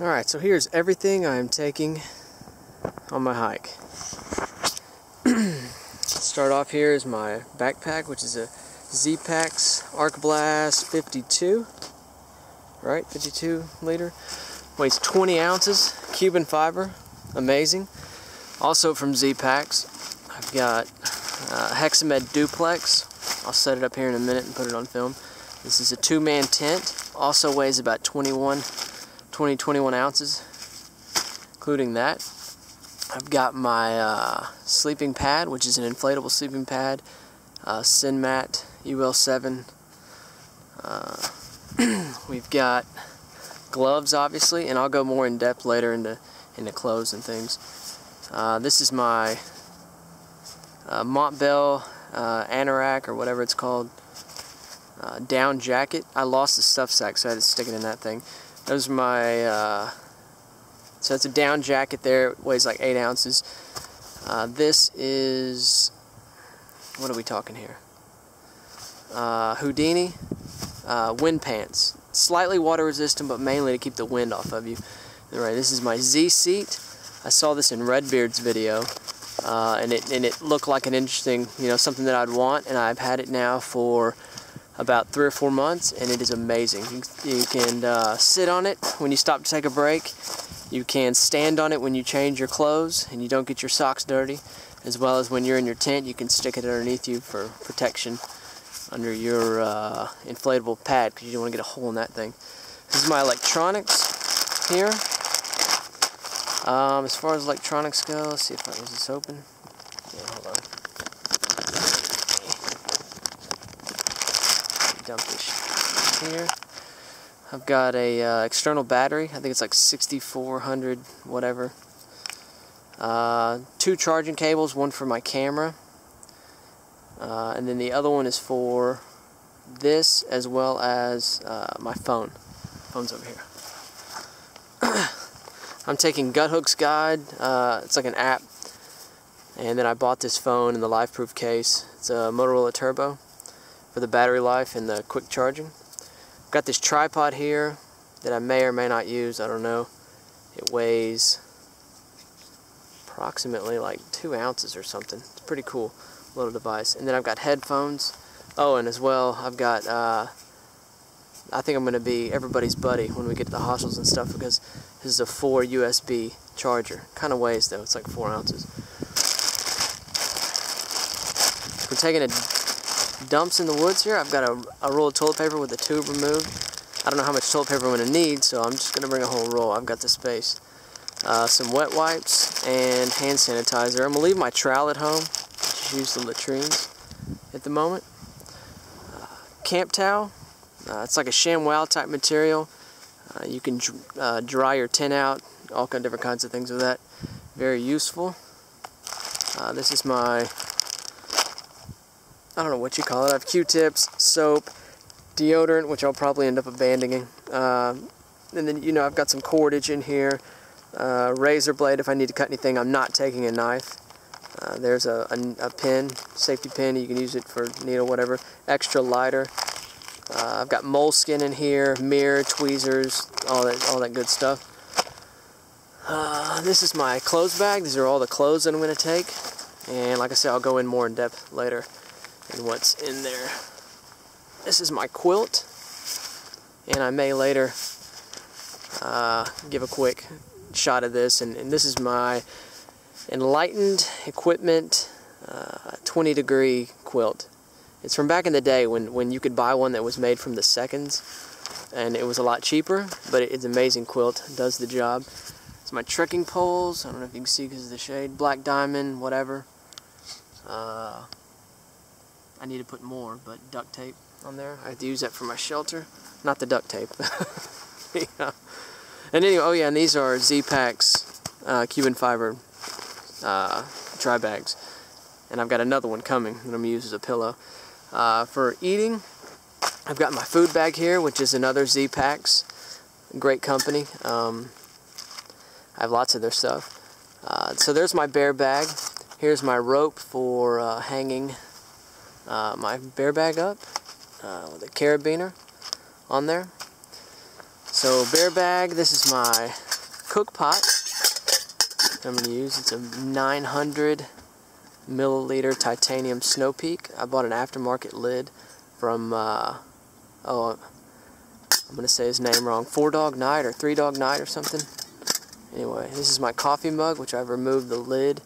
Alright, so here's everything I am taking on my hike. Start off here is my backpack, which is a Z-Packs Arc Blast 52. Right, 52 liter. Weighs 20 ounces, Cuben fiber, amazing. Also from Z-Packs, I've got uh, Hexamid Duplex. I'll set it up here in a minute and put it on film. This is a two-man tent. Also weighs about 21, 20, 21 ounces, including that. I've got my uh, sleeping pad, which is an inflatable sleeping pad, uh, Synmat UL7. Uh, we've got gloves, obviously, and I'll go more in depth later into into clothes and things. Uh, this is my uh, Montbell uh, anorak or whatever it's called uh, down jacket. I lost the stuff sack, so I had to stick it in that thing. Those are my uh, so it's a down jacket there. It weighs like eight ounces. Uh, this is what are we talking here? Uh, Houdini uh, wind pants, slightly water resistant, but mainly to keep the wind off of you. All right, this is my Z seat. I saw this in Redbeard's video, uh, and it and it looked like an interesting, you know, something that I'd want, and I've had it now for about three or four months, and it is amazing. You, can uh, sit on it when you stop to take a break. You can stand on it when you change your clothes and you don't get your socks dirty, as well as when you're in your tent, you can stick it underneath you for protection under your uh, inflatable pad because you don't want to get a hole in that thing. This is my electronics here. Um, as far as electronics go, let's see if I, is this open. Yeah, hold on. Dump this here. I've got a uh, external battery. I think it's like 6400 whatever. Uh, two charging cables, one for my camera, uh, and then the other one is for this as well as uh, my phone. Phone's over here. I'm taking Guthook's Guide. Uh, it's like an app. And then I bought this phone in the LifeProof case. It's a Motorola Turbo for the battery life and the quick charging. Got this tripod here that I may or may not use. I don't know. It weighs approximately like two ounces or something. It's pretty cool little device. And then I've got headphones. Oh, and as well, I've got, uh, I think I'm going to be everybody's buddy when we get to the hostels and stuff because this is a 4 USB charger. Kind of weighs though, it's like 4 ounces. We're taking a dumps in the woods here. I've got a, a roll of toilet paper with the tube removed. I don't know how much toilet paper I'm going to need, so I'm just going to bring a whole roll. I've got the space. Uh, some wet wipes and hand sanitizer. I'm going to leave my trowel at home. Just use the latrines at the moment. Uh, camp towel. Uh, it's like a ShamWow type material. Uh, you can uh, dry your tent out, all kind of different kinds of things with that. Very useful. Uh, this is my I don't know what you call it. I have Q-tips, soap, deodorant, which I'll probably end up abandoning. Uh, and then, you know, I've got some cordage in here. Uh, razor blade if I need to cut anything. I'm not taking a knife. Uh, there's a, a, a, pin, safety pin. You can use it for needle, whatever. Extra lighter. Uh, I've got moleskin in here, mirror, tweezers, all that, all that good stuff. Uh, this is my clothes bag. These are all the clothes that I'm going to take. And like I said, I'll go in more in depth later and what's in there. This is my quilt, and I may later uh, give a quick shot of this. And, and, this is my Enlightened Equipment uh, 20 degree quilt. It's from back in the day when, when you could buy one that was made from the seconds, and it was a lot cheaper, but it's an amazing quilt. It does the job. It's my trekking poles. I don't know if you can see because of the shade. Black diamond, whatever. Uh, I need to put more, but duct tape on there. I have to use that for my shelter. Not the duct tape. yeah. And anyway, oh yeah, and these are Z-Packs uh, Cuben fiber uh, dry bags. And I've got another one coming that I'm going to use as a pillow. Uh, for eating, I've got my food bag here, which is another Z-Packs. Great company. Um, I have lots of their stuff. Uh, so there's my bear bag. Here's my rope for uh, hanging uh, my bear bag up uh, with a carabiner on there. So bear bag, this is my cook pot I'm going to use. It's a 900 milliliter titanium Snow Peak. I bought an aftermarket lid from, uh, oh, I'm going to say his name wrong, Four Dog Night or Three Dog Night or something. Anyway, this is my coffee mug, which I've removed the lid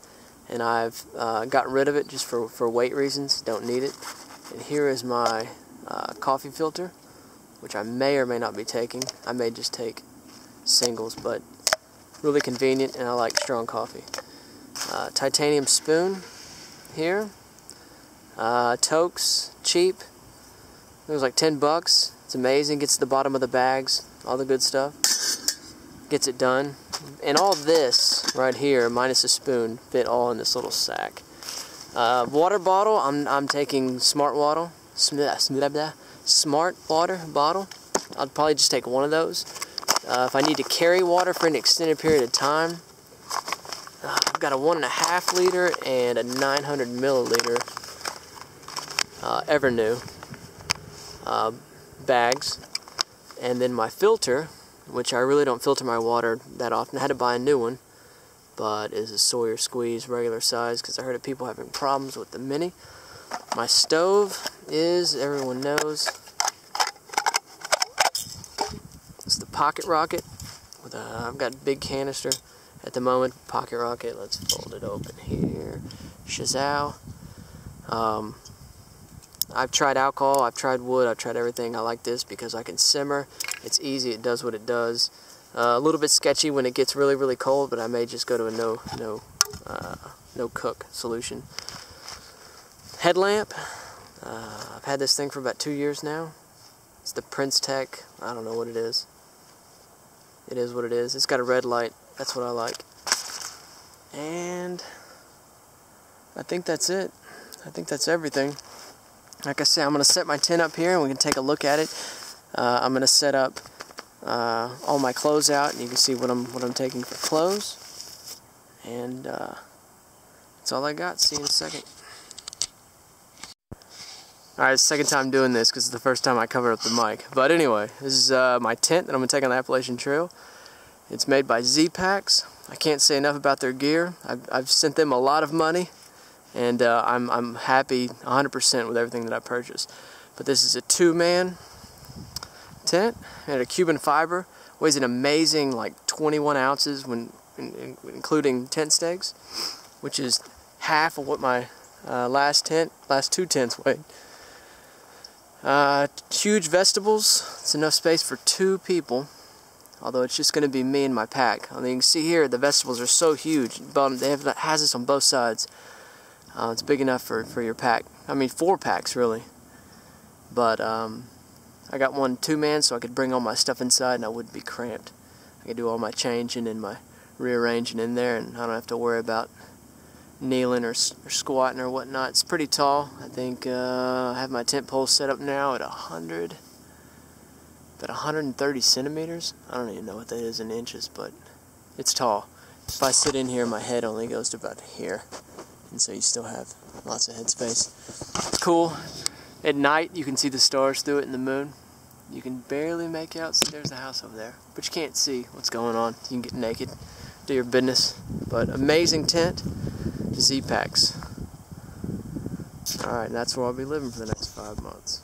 and I've uh, gotten rid of it just for, for weight reasons. Don't need it. And here is my uh, coffee filter, which I may or may not be taking. I may just take singles, but really convenient and I like strong coffee. Uh, titanium spoon here. Uh, Toaks, cheap. It was like 10 bucks. It's amazing. Gets to the bottom of the bags, all the good stuff. Gets it done. And all this right here, minus a spoon, fit all in this little sack. Uh, water bottle, I'm, I'm taking Smart Water. Smart Water bottle. I'll probably just take one of those. Uh, if I need to carry water for an extended period of time, uh, I've got a one and a half liter and a 900 milliliter uh, Evernew uh, bags, and then my filter, which I really don't filter my water that often. I had to buy a new one, but is a Sawyer Squeeze regular size because I heard of people having problems with the mini. My stove is, everyone knows, it's the Pocket Rocket. With a, I've got a big canister at the moment. Pocket Rocket. Let's fold it open here. Shazao. Um, I've tried alcohol. I've tried wood. I've tried everything. I like this because I can simmer. It's easy. It does what it does. Uh, a little bit sketchy when it gets really, really cold, but I may just go to a no, no, uh, no cook solution. Headlamp. Uh, I've had this thing for about two years now. It's the Princeton Tec. I don't know what it is it is what it is. It's got a red light. That's what I like. And I think that's it. I think that's everything. Like I said, I'm going to set my tent up here and we can take a look at it. Uh, I'm going to set up uh, all my clothes out and you can see what I'm what I'm taking for clothes. And uh, that's all I got. See you in a second. Alright, second time doing this because it's the first time I covered up the mic. But anyway, this is uh, my tent that I'm going to take on the Appalachian Trail. It's made by Z-Packs. I can't say enough about their gear. I've, I've sent them a lot of money, and uh, I'm, I'm happy 100% with everything that I purchased. But this is a two-man tent and a Cuben fiber. Weighs an amazing like 21 ounces when in, in, including tent stakes, which is half of what my uh, last tent, last two tents weighed. Uh, huge vestibles. It's enough space for two people. Although it's just going to be me and my pack. I mean, you can see here the vestibles are so huge. They have this on both sides. Uh, it's big enough for, for your pack. I mean, four packs really. But um, I got one two-man so I could bring all my stuff inside and I wouldn't be cramped. I could do all my changing and my rearranging in there and I don't have to worry about kneeling or, or squatting or whatnot. It's pretty tall. I think uh, I have my tent pole set up now at 100, about 130 centimeters. I don't even know what that is in inches, but it's tall. If I sit in here, my head only goes to about here, and so you still have lots of headspace. It's cool. At night, you can see the stars through it and the moon. You can barely make out. See, there's a house over there, but you can't see what's going on. You can get naked, do your business. But amazing tent. Z-Packs. Alright, and that's where I'll be living for the next five months.